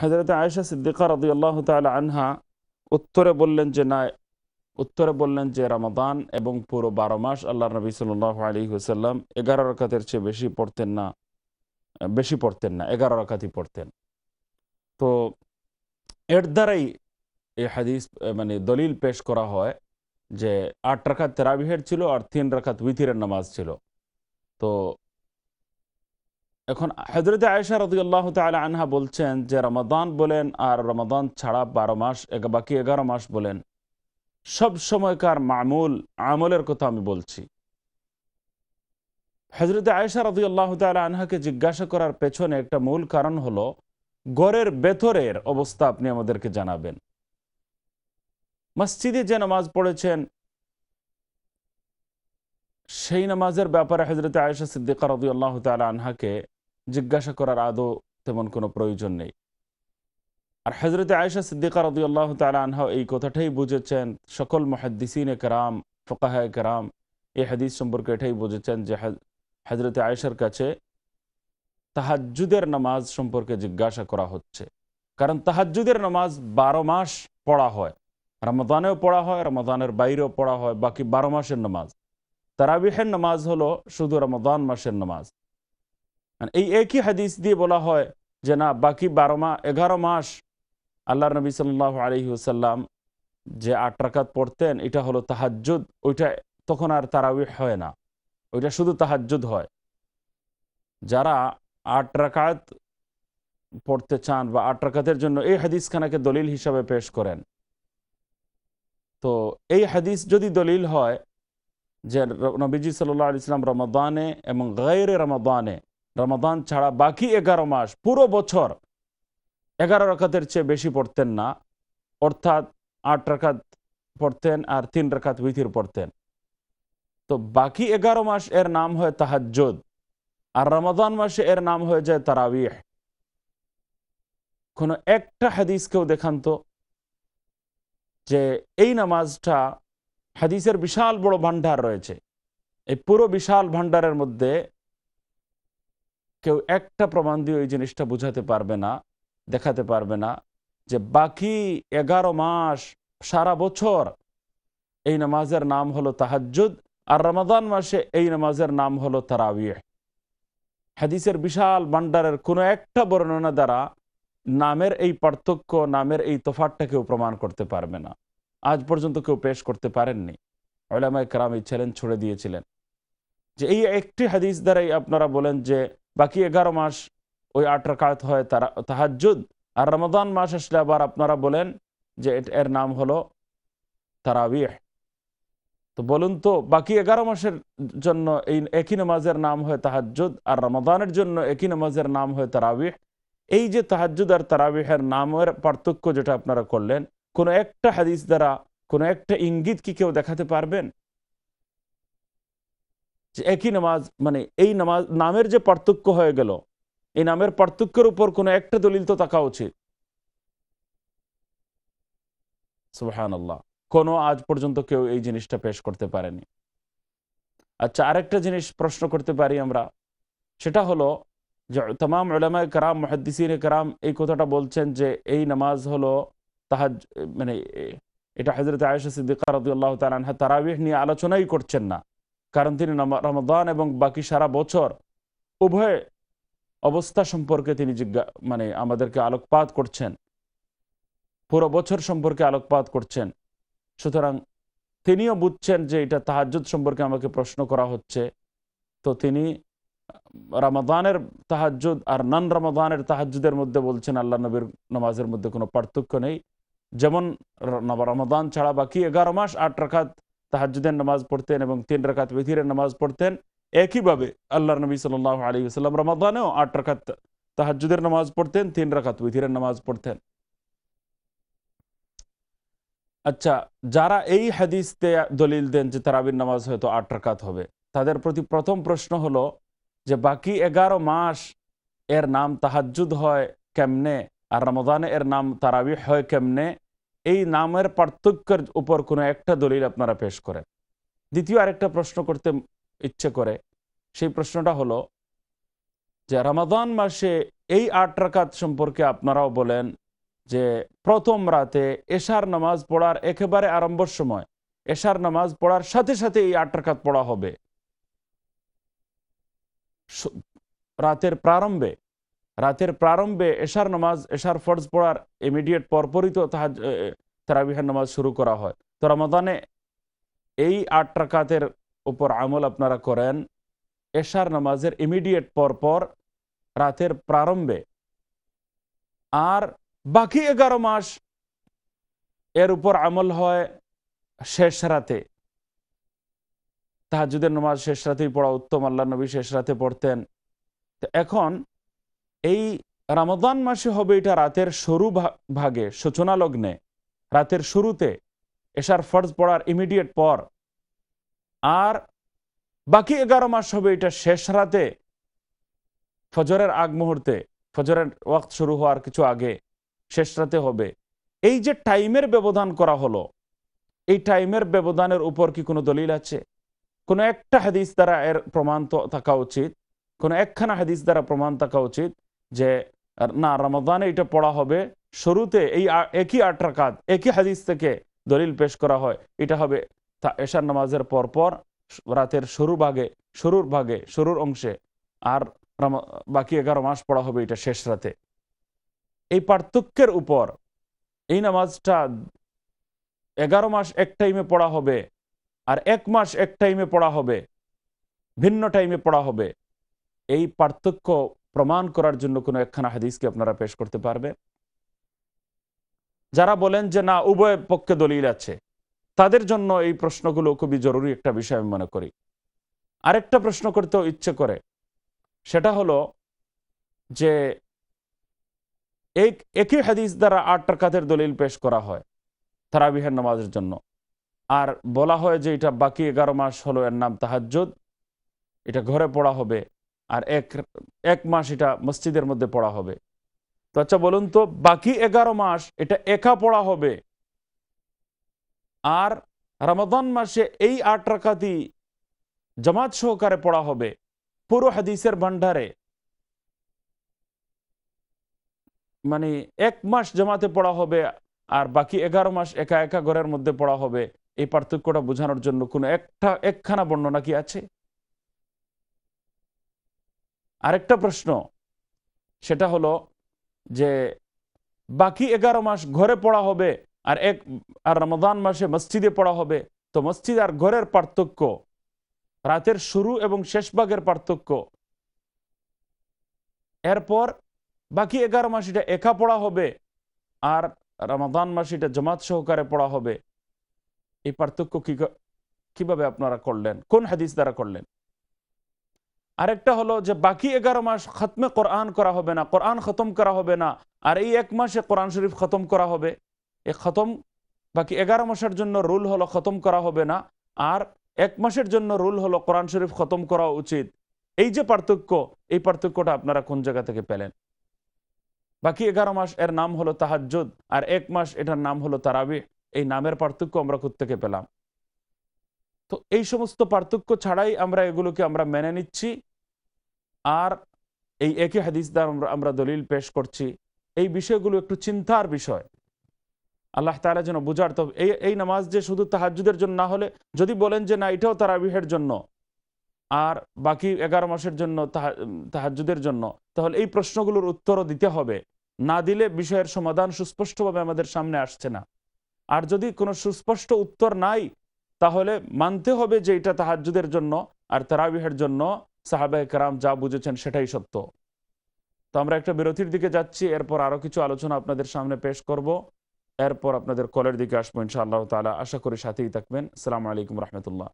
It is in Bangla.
হজরত আয়েশা সিদ্দিকা রদি আল্লাহ তালা আনহা উত্তরে বললেন যে না, উত্তরে বললেন যে রমাদান এবং পুরো বারো মাস আল্লাহ নবী সাল আলী হুসাল্লাম এগারো রকাতের চেয়ে বেশি পড়তেন না, বেশি পড়তেন না, এগারো রকাতই পড়তেন। তো এর দ্বারাই এই হাদিস মানে দলিল পেশ করা হয় যে আট রাখাত তেরাবিহের ছিল আর তিন রাখাত উইথিরের নামাজ ছিল। তো এখন হজরত আয়েশা রদি আল্লাহ তালা আনহা বলছেন যে রমাদান বলেন আর রমাদান ছাড়া বারো মাস বাকি এগারো মাস বলেন, সব সময়কার মামুল, আমলের কথা আমি বলছি। হজরত আয়েশা রদি আল্লাহ তালা আনহাকে জিজ্ঞাসা করার পেছনে একটা মূল কারণ হলো গড়ের বেতরের অবস্থা আপনি আমাদেরকে জানাবেন। মসজিদে যে নামাজ পড়েছেন, সেই নামাজের ব্যাপারে হজরত আয়েশা সিদ্দিকা রদি আল্লাহ তালা আনহাকে জিজ্ঞাসা করার আদৌ তেমন কোনো প্রয়োজন নেই। আর হজরত আয়েশা সিদ্দিকা রদি আল্লাহ তালা আনহা এই কথাটাই বুঝেছেন, সকল মহাদ্দিসিন কেরাম ফকাহ কেরাম এই হাদিস সম্পর্কে এটাই বুঝেছেন যে হজরত আয়েশার কাছে তাহাজুদের নামাজ সম্পর্কে জিজ্ঞাসা করা হচ্ছে। কারণ তাহাজুদের নামাজ বারো মাস পড়া হয়। রমদানেও পড়া হয়, রমদানের বাইরেও পড়া হয়, বাকি বারো মাসের নামাজ। তারাবিহের নামাজ হলো শুধু রমদান মাসের নামাজ। এই একই হাদিস দিয়ে বলা হয় যে না, বাকি বারো মাস এগারো মাস আল্লাহ নবী সাল্লাহ আলহি হুসাল্লাম যে আট রাকাত পড়তেন, এটা হলো তাহাজুদ ওইটা তখন আর তারাবি হয় না। ওইটা শুধু তাহাজুদ হয়। যারা আট রাকাত পড়তে চান বা আট রাকাতের জন্য এই হাদিস খানাকে দলিল হিসাবে পেশ করেন। তো এই হাদিস যদি দলিল হয় যে নবীজি সাল্লাহ ইসলাম রমাদানে এবং গায়ের রমাদানে রমাদান ছাড়া বাকি এগারো মাস পুরো বছর এগারো রাখাতের চেয়ে বেশি পড়তেন না। অর্থাৎ আট রাখাত পড়তেন আর তিন রাখাত উইথির পড়তেন। তো বাকি এগারো মাস এর নাম হয় তাহাজ্জুদ আর রমাদান মাসে এর নাম হয়ে যায় তারাবিহ। কোনো একটা হাদিস কেউ দেখান তো যে এই নামাজটা হাদিসের বিশাল বড় ভান্ডার রয়েছে। এই পুরো বিশাল ভান্ডারের মধ্যে কেউ একটা প্রমাণ দিয়ে ওই জিনিসটা বুঝাতে পারবে না, দেখাতে পারবে না যে বাকি এগারো মাস, সারা বছর এই নামাজের নাম হলো তাহাজুদ আর রমাদান মাসে এই নামাজের নাম হলো তারাবিহ। হাদিসের বিশাল ভান্ডারের কোনো একটা বর্ণনা দ্বারা নামের এই পার্থক্য, নামের এই তোফাটটা কেউ প্রমাণ করতে পারবে না। আজ পর্যন্ত কেউ পেশ করতে পারেননি। ওলামায় কারাম এই চ্যালেঞ্জ ছুড়ে দিয়েছিলেন। যে এই একটি হাদিস দ্বারাই আপনারা বলেন যে বাকি এগারো মাস ওই আট রাকাত হয় তারা তাহাজুদ আর রমদান মাস আসলে আবার আপনারা বলেন যে এর নাম হলো তারাবিহ। তো বলুন তো, বাকি এগারো মাসের জন্য এই একই নামাজের নাম হয় তাহাজুদ আর রমাদানের জন্য একই নামাজের নাম হয় তারাবিহ। এই যে তাহাজুদ আর তারাবিহের নামের পার্থক্য যেটা আপনারা করলেন, কোনো একটা হাদিস দ্বারা কোনো একটা ইঙ্গিত কি কেউ দেখাতে পারবেন? যে একই নামাজ মানে এই নামাজ, নামের যে পার্থক্য হয়ে গেল, এই নামের পার্থক্যের উপর কোনো একটা দলিল তো থাকা উচিত। সুহান আল্লাহ কোনো আজ পর্যন্ত কেউ এই জিনিসটা পেশ করতে পারেনি। আচ্ছা আরেকটা জিনিস প্রশ্ন করতে পারি আমরা। সেটা হলো যে তাম ওলামায় কারাম, মহাদ্দিসিন কারাম এই কথাটা বলছেন যে এই নামাজ হলো তাহাজ মানে এটা হজরত আয়সা সিদ্দিকা রদুল্লাহ তালানহা তারাবিহ নিয়ে আলোচনাই করছেন না। কারণ তিনি রমাদান এবং বাকি সারা বছর উভয় অবস্থা সম্পর্কে তিনি জিজ্ঞা মানে আমাদেরকে আলোকপাত করছেন। পুরো বছর সম্পর্কে আলোকপাত করছেন। সুতরাং তিনিও বুঝছেন যে এটা তাহাজুদ সম্পর্কে আমাকে প্রশ্ন করা হচ্ছে। তো তিনি রামাদানের তাহাজুদ আর নান রামাদানের তাহাজুদের মধ্যে বলছেন, আল্লাহ নবীর নামাজের মধ্যে কোনো পার্থক্য নেই। যেমন রমাদান ছাড়া বাকি এগারো মাস আট রাখাত তাহাজুদের নামাজ পড়তেন এবং তিন রাখাত বিথিরের নামাজ পড়তেন। একইভাবে আল্লাহ নবী সাল আলী সাল্লাম রমাদানেও আট রাখাত তাহাজুদের নামাজ পড়তেন, তিন রাখাত বিথিরের নামাজ পড়তেন। আচ্ছা যারা এই হাদিসতে দলিল দেন যে তারাবির নামাজ হয়তো আট রাকাত হবে, তাদের প্রতি প্রথম প্রশ্ন হলো যে বাকি এগারো মাস এর নাম তাহাজুদ হয় কেমনে? আর রমদানে এর নাম তারাবি হয় কেমনে? এই নামের পার্থক্যের উপর কোনো একটা দলিল আপনারা পেশ করেন। দ্বিতীয় আরেকটা প্রশ্ন করতে ইচ্ছে করে, সেই প্রশ্নটা হলো যে রমাদান মাসে এই আট রাকাত সম্পর্কে আপনারাও বলেন যে প্রথম রাতে এশার নামাজ পড়ার একেবারে আরম্ভর সময়, এশার নামাজ পড়ার সাথে সাথে এই আট রাকাত পড়া হবে। রাতের প্রারম্ভে রাতের প্রারম্ভে এশার নামাজ, এশার ফরজ পড়ার ইমিডিয়েট পরপরই তো তাহাজ তারাবিহার নামাজ শুরু করা হয়। তো রমাদানে এই আট রাকাতের উপর আমল আপনারা করেন, এশার নামাজের ইমিডিয়েট পরপর রাতের প্রারম্ভে। আর বাকি এগারো মাস এর উপর আমল হয় শেষ রাতে। তাহাজুদের নামাজ শেষ রাতেই পড়া উত্তম আল্লাহ নবী শেষ রাতে পড়তেন। এখন এই রামাদান মাসে হবে এটা রাতের শুরু ভাগে সূচনা লগ্নে রাতের শুরুতে এশার ফরজ পড়ার ইমিডিয়েট পর। আর বাকি এগারো মাস হবে এটা শেষ রাতে, ফজরের আগ মুহূর্তে, ফজরের ওয়াক্ত শুরু হওয়ার কিছু আগে শেষ রাতে হবে। এই যে টাইমের ব্যবধান করা হলো, এই টাইমের ব্যবধানের উপর কি কোনো দলিল আছে? কোনো একটা হাদিস দ্বারা এর প্রমাণ থাকা উচিত, কোনো একখানা হাদিস দ্বারা প্রমাণ থাকা উচিত যে, না রমাদানে এটা পড়া হবে, শুরুতে এই একই আট রাকাত, একই হাদিস থেকে দলিল পেশ করা হয়, এটা হবে এশার নামাজের পর পর, রাতের শুরু ভাগে, শুরুর ভাগে, শুরুর অংশে, আর বাকি এগারো মাস পড়া হবে এটা শেষ রাতে। এই পার্থক্যের উপর এই নামাজটা এগারো মাস এক টাইমে পড়া হবে, আর এক মাস এক টাইমে পড়া হবে, ভিন্ন টাইমে পড়া হবে। এই পার্থক্য প্রমাণ করার জন্য কোনো একখানা হাদিসকে আপনারা পেশ করতে পারবে যারা বলেন যে না, উভয় পক্ষে দলিল আছে, তাদের জন্য এই প্রশ্নগুলো খুবই জরুরি একটা বিষয় আমি মনে করি। আরেকটা প্রশ্ন করতেও ইচ্ছে করে, সেটা হলো যে এক, একই হাদিস দ্বারা আট টাকাতের দলিল পেশ করা হয় তারাবিহের নামাজের জন্য। আর বলা হয় যে এটা বাকি এগারো মাস হলো এর নাম তাহাজ্জুদ, এটা ঘরে পড়া হবে আর এক এক মাস এটা মসজিদের মধ্যে পড়া হবে। তো আচ্ছা বলুন তো, বাকি এগারো মাস এটা একা পড়া হবে? আর রমাদান মাসে এই আট রাকাতি জামাত সহকারে পড়া হবে? পুরো হাদিসের ভান্ডারে মানে এক মাস জামাতে পড়া হবে আর বাকি এগারো মাস একা একা ঘরের মধ্যে পড়া হবে। এই পার্থক্যটা বোঝানোর জন্য কোনো একটা, একখানা বর্ণনা কি আছে? আরেকটা প্রশ্ন, সেটা হলো যে বাকি এগারো মাস ঘরে পড়া হবে আর এক, আর রমাদান মাসে মসজিদে পড়া হবে, তো মসজিদ আর ঘরের পার্থক্য, রাতের শুরু এবং শেষ ভাগের পার্থক্য। এরপর বাকি এগারো মাস এটা একা পড়া হবে আর রমাদান মাস এটা জমাত সহকারে পড়া হবে। এই পার্থক্য কি, কীভাবে আপনারা করলেন? কোন হাদিস দ্বারা করলেন? আরেকটা হলো যে বাকি এগারো মাস খতমে কোরআন করা হবে না, কোরআন খতম করা হবে না, আর এই এক মাসে কোরআন শরীফ খতম করা হবে। এ খতম, বাকি এগারো মাসের জন্য রুল হলো খতম করা হবে না, আর এক মাসের জন্য রুল হলো কোরআন শরীফ খতম করা উচিত। এই যে পার্থক্য, এই পার্থক্যটা আপনারা কোন জায়গা থেকে পেলেন? বাকি এগারো মাস এর নাম হলো তাহাজ্জুদ, আর এক মাস এটার নাম হলো তারাবি, এই নামের পার্থক্য আমরা থেকে পেলাম? তো এই সমস্ত পার্থক্য ছাড়াই আমরা এগুলোকে আমরা মেনে নিচ্ছি। আর এই একই হাদিস দ্বারা আমরা দলিল পেশ করছি। এই বিষয়গুলো একটু চিন্তার বিষয়। আল্লাহ তালা যেন বুঝার তো এই এই নামাজ যে শুধু তাহাজুদের জন্য না হলে, যদি বলেন যে না, এটাও তারাবিহের জন্য, আর বাকি এগারো মাসের জন্য তাহাজুদের জন্য, তাহলে এই প্রশ্নগুলোর উত্তরও দিতে হবে। না দিলে বিষয়ের সমাধান সুস্পষ্টভাবে আমাদের সামনে আসছে না। আর যদি কোনো সুস্পষ্ট উত্তর নাই, তাহলে মানতে হবে যে এটা তাহাজুদের জন্য আর তারাবিহের জন্য। সাহাবাহ কারাম যা বুঝেছেন সেটাই সত্য। তো আমরা একটা বিরতির দিকে যাচ্ছি, এরপর আরও কিছু আলোচনা আপনাদের সামনে পেশ করব। এরপর আপনাদের কলের দিকে আসব ইনশাআল্লাহ তালা আশা করি সাথেই থাকবেন। সালাম আলাইকুম রহমতুল্লাহ।